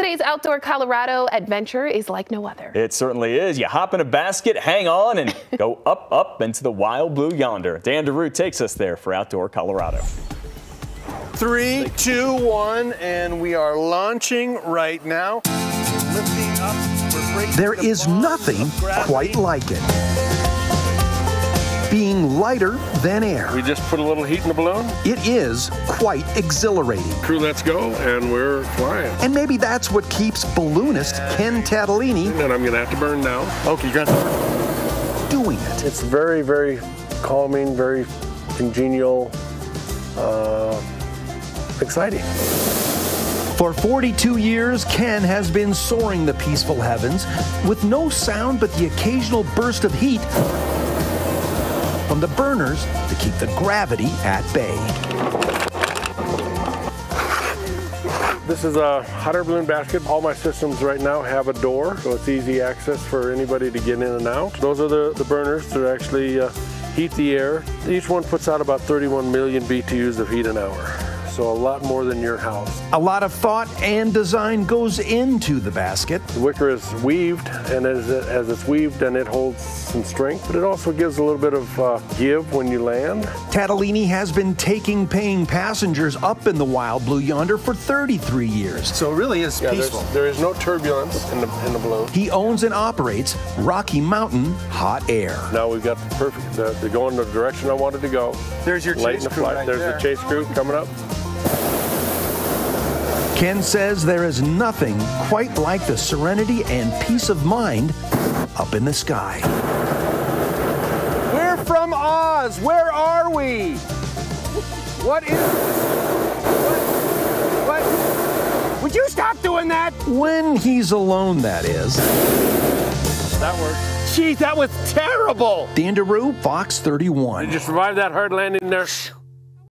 Today's outdoor Colorado adventure is like no other. It certainly is. You hop in a basket, hang on, and go up, up into the wild blue yonder. Dan Daru takes us there for outdoor Colorado. Three, two, one, and we are launching right now. Lifting up. There is nothing quite like it. Being lighter than air. We just put a little heat in the balloon. It is quite exhilarating. Crew, let's go, and we're flying. And maybe that's what keeps balloonist Ken Tadolini. And I'm gonna have to burn now. Okay, you got doing it. It's very, very calming, very congenial, uh, exciting. For 42 years, Ken has been soaring the peaceful heavens with no sound but the occasional burst of heat from the burners to keep the gravity at bay. This is a hot air balloon basket. All my systems right now have a door, so it's easy access for anybody to get in and out. Those are the, the burners to actually uh, heat the air. Each one puts out about 31 million BTUs of heat an hour so a lot more than your house. A lot of thought and design goes into the basket. The wicker is weaved, and as, it, as it's weaved, and it holds some strength, but it also gives a little bit of uh, give when you land. Tadolini has been taking paying passengers up in the wild blue yonder for 33 years. So it really is yeah, peaceful. There is no turbulence in the, in the balloon. He owns and operates Rocky Mountain Hot Air. Now we've got the perfect, the, the going the direction I wanted to go. There's your chase the crew right There's there. the chase crew coming up. Ken says there is nothing quite like the serenity and peace of mind up in the sky. We're from Oz. Where are we? What is. What? What? Would you stop doing that? When he's alone, that is. That worked. Gee, that was terrible. Dan Daru, Fox 31. Did you survive that hard landing there?